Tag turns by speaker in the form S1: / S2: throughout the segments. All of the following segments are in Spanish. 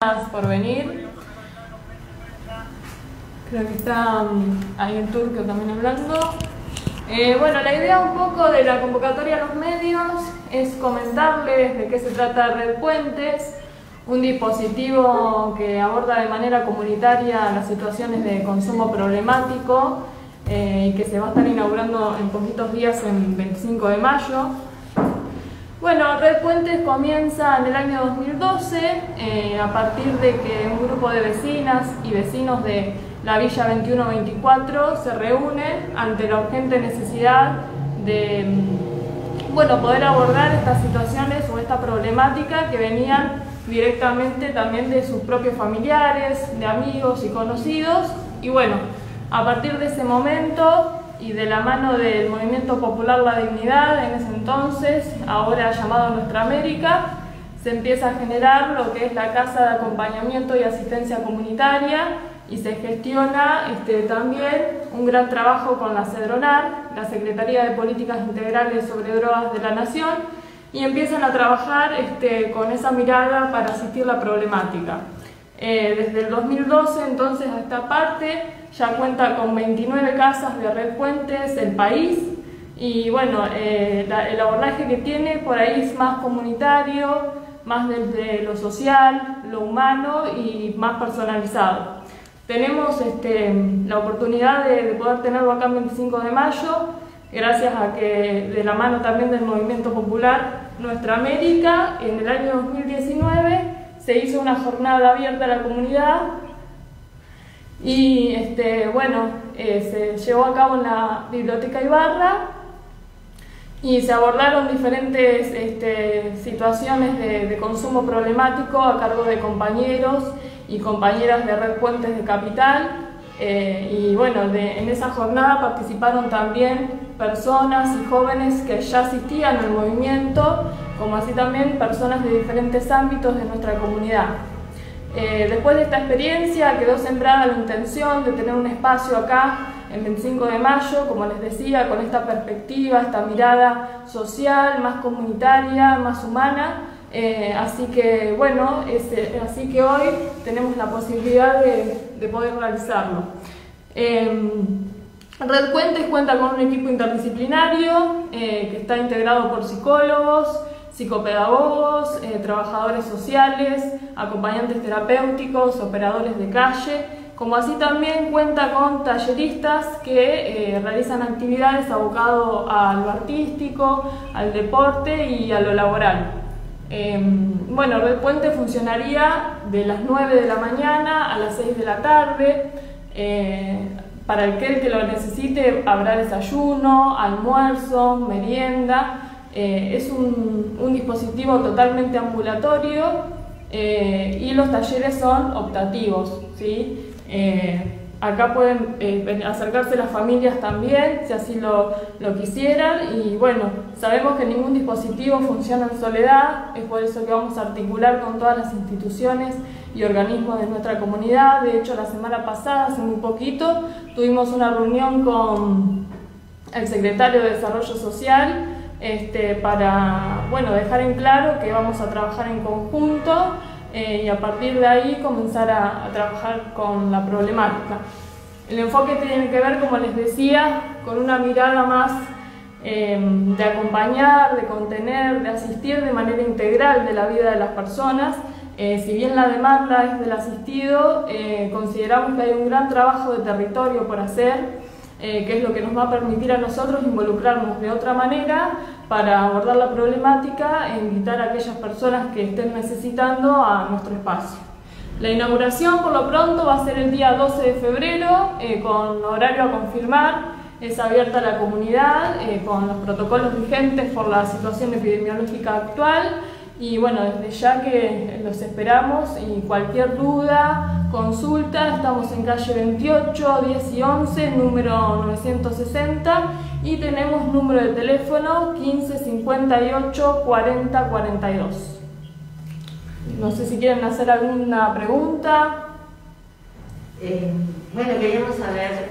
S1: Gracias por venir. Creo que está um, ahí el turco también hablando. Eh, bueno, la idea un poco de la convocatoria a los medios es comentarles de qué se trata Red Puentes, un dispositivo que aborda de manera comunitaria las situaciones de consumo problemático eh, y que se va a estar inaugurando en poquitos días, en 25 de mayo. Bueno, Red Puentes comienza en el año 2012 eh, a partir de que un grupo de vecinas y vecinos de la Villa 2124 se reúnen ante la urgente necesidad de mm, bueno, poder abordar estas situaciones o esta problemática que venían directamente también de sus propios familiares, de amigos y conocidos. Y bueno, a partir de ese momento y de la mano del Movimiento Popular La Dignidad, en ese entonces, ahora llamado Nuestra América, se empieza a generar lo que es la Casa de Acompañamiento y Asistencia Comunitaria y se gestiona este, también un gran trabajo con la CEDRONAR, la Secretaría de Políticas Integrales sobre Drogas de la Nación, y empiezan a trabajar este, con esa mirada para asistir la problemática. Eh, desde el 2012 entonces a esta parte ya cuenta con 29 casas de Red Puentes, el país, y bueno, eh, el abordaje que tiene por ahí es más comunitario, más desde lo social, lo humano y más personalizado. Tenemos este, la oportunidad de, de, poder tenerlo acá el 25 de mayo, gracias a que de la mano también del Movimiento Popular Nuestra América, en el año 2019 se hizo una jornada abierta a la comunidad y este, bueno, eh, se llevó a cabo en la Biblioteca Ibarra y se abordaron diferentes este, situaciones de, consumo problemático a cargo de compañeros y compañeras de Red Puentes de Capital. Eh, y bueno, en esa jornada participaron también personas y jóvenes que ya asistían al movimiento, como así también personas de diferentes ámbitos de nuestra comunidad. Eh, después de esta experiencia quedó sembrada la intención de tener un espacio acá el 25 de mayo, como les decía, con esta perspectiva, esta mirada social, más comunitaria, más humana. Eh, así que bueno, eh, así que hoy tenemos la posibilidad de, poder realizarlo. Em, Red Puentes cuenta con un equipo interdisciplinario que está integrado por psicólogos, psicopedagogos, eh, trabajadores sociales, acompañantes terapéuticos, operadores de calle, como así también cuenta con talleristas que eh, realizan actividades abocado a lo artístico, al deporte y a lo laboral. Em, bueno, Red Puente funcionaría de las 9 de la mañana a las 6 de la tarde. Eh, para aquel que lo necesite habrá desayuno, almuerzo, merienda eh, es un, dispositivo totalmente ambulatorio eh, y los talleres son optativos. ¿sí? Eh, acá pueden acercarse las familias también, si así lo, quisieran. Y bueno, sabemos que ningún dispositivo funciona en soledad, es por eso que vamos a articular con todas las instituciones y organismos de nuestra comunidad. De hecho, la semana pasada, hace muy poquito, tuvimos una reunión con el secretario de Desarrollo Social este, para bueno, dejar en claro que vamos a trabajar en conjunto eh, y a partir de ahí comenzar a, trabajar con la problemática. El enfoque tiene que ver, como les decía, con una mirada más em, de acompañar, de contener, de asistir de manera integral de la vida de las personas. Eh, si bien la demanda es del asistido, eh, consideramos que hay un gran trabajo de territorio por hacer eh, que es lo que nos va a permitir a nosotros involucrarnos de otra manera para abordar la problemática e invitar a aquellas personas que estén necesitando a nuestro espacio. La inauguración por lo pronto va a ser el día 12 de febrero eh, con horario a confirmar. Es abierta a la comunidad eh, con los protocolos vigentes por la situación epidemiológica actual y bueno, desde ya que los esperamos y cualquier duda, consulta, estamos en calle 28, 10 y 11, número 960 y tenemos número de teléfono 15 58 40 42. No sé si quieren hacer alguna pregunta.
S2: Eh, bueno, queríamos saber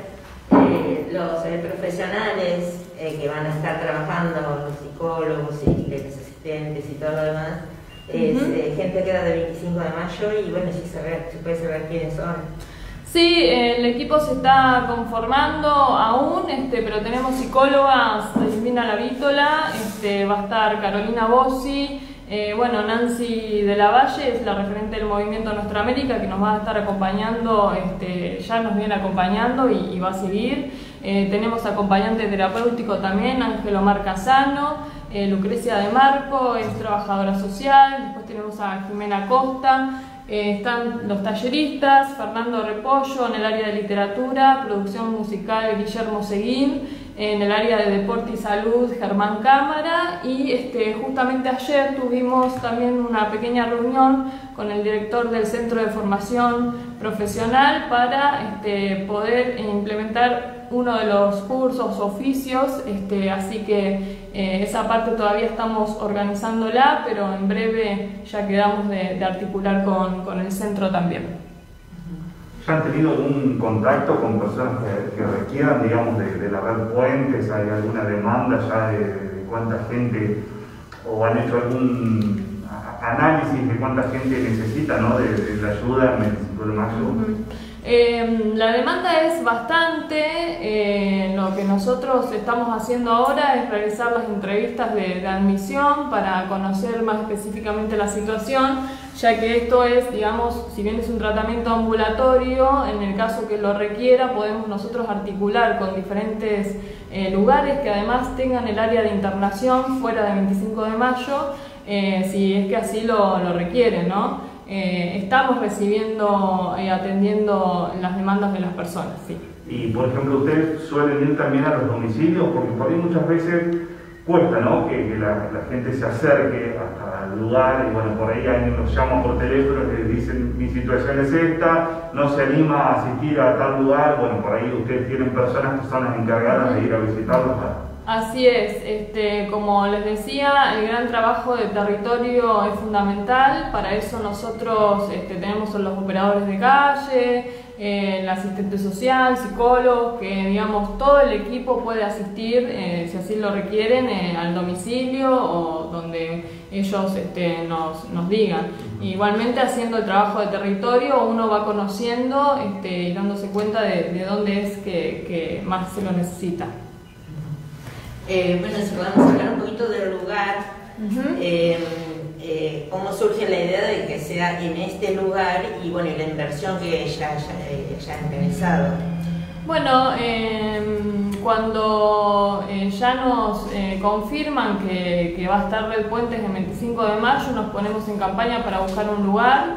S2: eh, los eh, profesionales que van a estar trabajando, los psicólogos y los asistentes y todo lo demás, es eh, gente que era de 25 de mayo y bueno, si se, puede saber quiénes son.
S1: Sí, el equipo se está conformando aún, este, pero tenemos psicólogas, Silvina Lavítola, este, va a estar Carolina Bossi, eh, bueno, Nancy de la Valle es la referente del movimiento Nuestra América que nos va a estar acompañando, este, ya nos viene acompañando y, va a seguir. Eh, tenemos acompañante terapéutico también, Ángelo Marcasano, eh, Lucrecia de Marco, es trabajadora social, después tenemos a Jimena Costa, están los talleristas, Fernando Repollo en el área de literatura, producción musical Guillermo Seguín, en el área de deporte y salud Germán Cámara y este, justamente ayer tuvimos también una pequeña reunión con el director del Centro de Formación Profesional para este, poder implementar uno de los cursos, oficios, este, así que eh, esa parte todavía estamos organizándola, pero en breve ya quedamos de, articular con, con el centro también.
S3: ¿Ya han tenido algún contacto con personas que, requieran, digamos, de, la red Puentes? ¿Hay alguna demanda ya de, cuánta gente, o han hecho algún análisis de cuánta gente necesita ¿no? de, la ayuda en el 25 de mayo?
S1: Em, la demanda es bastante, eh, lo que nosotros estamos haciendo ahora es realizar las entrevistas de, admisión para conocer más específicamente la situación, ya que esto es, digamos, si bien es un tratamiento ambulatorio, en el caso que lo requiera podemos nosotros articular con diferentes eh, lugares que además tengan el área de internación fuera del 25 de mayo, eh, si es que así lo, lo requieren, ¿no? Eh, estamos recibiendo y atendiendo las demandas de las personas. Sí.
S3: Y por ejemplo, ustedes suelen ir también a los domicilios, porque por ahí muchas veces cuesta ¿no? que, la, gente se acerque hasta el lugar y bueno, por ahí alguien los llama por teléfono y les dicen mi situación es esta, no se anima a asistir a tal lugar, bueno, por ahí ustedes tienen personas que son las encargadas de ir a visitarlos.
S1: Así es, este, como les decía, el gran trabajo de territorio es fundamental, para eso nosotros este, tenemos los operadores de calle, eh, el asistente social, psicólogos, que digamos todo el equipo puede asistir, eh, si así lo requieren, eh, al domicilio o donde ellos este, nos, nos, digan. Igualmente haciendo el trabajo de territorio uno va conociendo este, y dándose cuenta de, dónde es que más se lo necesita.
S2: Eh, bueno, si podemos hablar un poquito del lugar, eh, eh, cómo surge la idea de que sea en este lugar y bueno, la inversión que ya, ya, han realizado.
S1: Bueno, em, cuando ya nos confirman que, que, va a estar Red Puentes el 25 de mayo, nos ponemos en campaña para buscar un lugar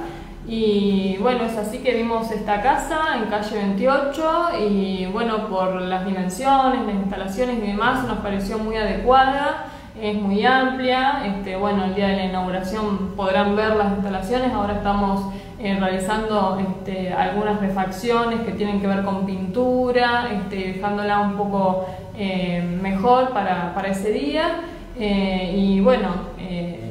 S1: y bueno, es así que vimos esta casa en calle 28 y bueno, por las dimensiones, las instalaciones y demás nos pareció muy adecuada, es muy amplia, este, bueno, el día de la inauguración podrán ver las instalaciones, ahora estamos eh, realizando este, algunas refacciones que tienen que ver con pintura, este, dejándola un poco eh, mejor para, para, ese día eh, y bueno,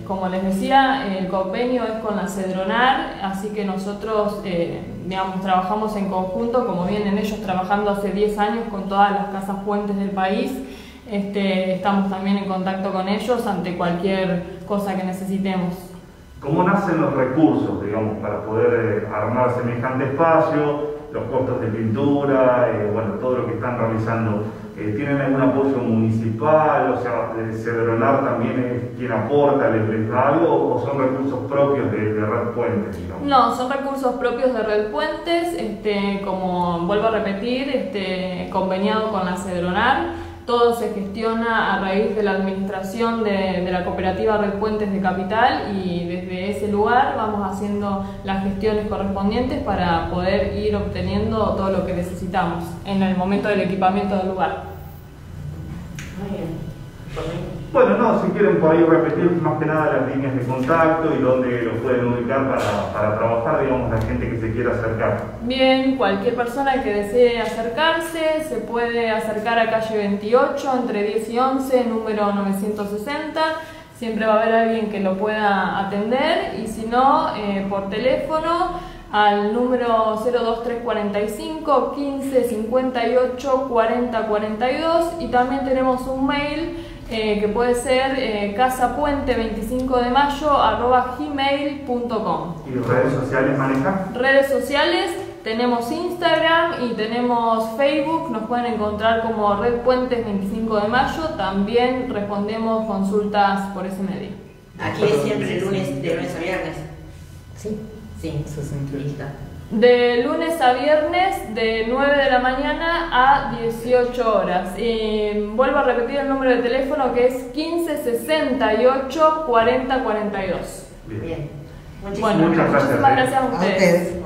S1: como les decía, el convenio es con la Cedronar, así que nosotros eh, digamos, trabajamos en conjunto, como vienen ellos trabajando hace 10 años con todas las casas puentes del país. Este, estamos también en contacto con ellos ante cualquier cosa que necesitemos.
S3: ¿Cómo nacen los recursos, digamos, para poder eh, armar semejante espacio, los costos de pintura, eh, bueno, todo lo que están realizando? Eh, ¿Tienen algún apoyo municipal? O sea, Cedronar también es quien aporta, les, da algo o son recursos propios de, Red Puentes?
S1: No, son recursos propios de Red Puentes, este, como vuelvo a repetir, este, conveniado con la Cedronar todo se gestiona a raíz de la administración de, la cooperativa Red Puentes de Capital y desde ese lugar vamos haciendo las gestiones correspondientes para poder ir obteniendo todo lo que necesitamos en el momento del equipamiento del lugar.
S3: Bueno, no, si quieren por ahí repetir más que nada las líneas de contacto y dónde lo pueden ubicar para, para, trabajar, digamos, la gente que se quiera acercar.
S1: Bien, cualquier persona que desee acercarse se puede acercar a calle 28 entre 10 y 11, número 960. Siempre va a haber alguien que lo pueda atender y si no, eh, por teléfono al número 02345 15 58 40 42 y también tenemos un mail eh, que puede ser eh, casapuente25 de mayo arroba gmail.com.
S3: ¿Y redes sociales maneja?
S1: Redes sociales, tenemos Instagram y tenemos Facebook, nos pueden encontrar como Red Puentes 25 de mayo, también respondemos consultas por ese medio.
S2: Aquí es siempre lunes, de lunes a viernes.
S4: Sí,
S2: Sí,
S4: eso es increíble.
S2: listo.
S1: De lunes a viernes, de 9 de la mañana a 18 horas. Y vuelvo a repetir el número de teléfono que es 1568 4042.
S3: Bien.
S2: Bien. Muchísimas
S1: Bueno,
S3: Muchas gracias,
S1: muchísimas
S3: eh.
S1: gracias a
S4: A
S1: ustedes.
S4: ustedes.